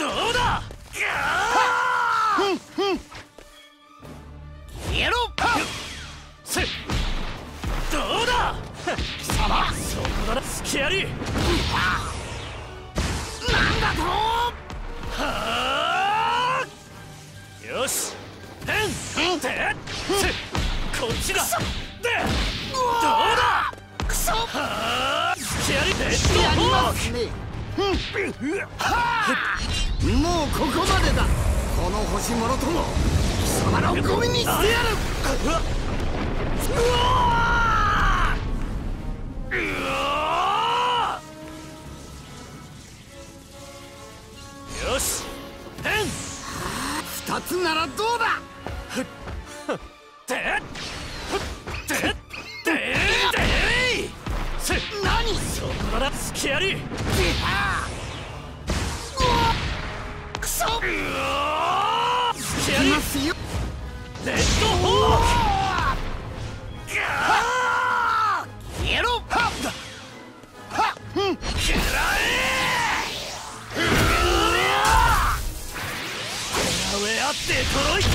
どうだ？ふんふん。消えろせ。どうだ？貴様。そこだな隙あり。なんだとはあ。よし。ペンて。せ。こっちだ。で。どうだ？クソはあ。隙あり。レッドやります。ねはあここまでだ。この星もろとも貴様のゴミにしてやる。うわうわよしペン。二つならどうだ。っててててせ何そこだな隙あり隙ありいますよレッ！ドホーク消えろはっ！はっ！ふんくらえ上あっ！てトロイト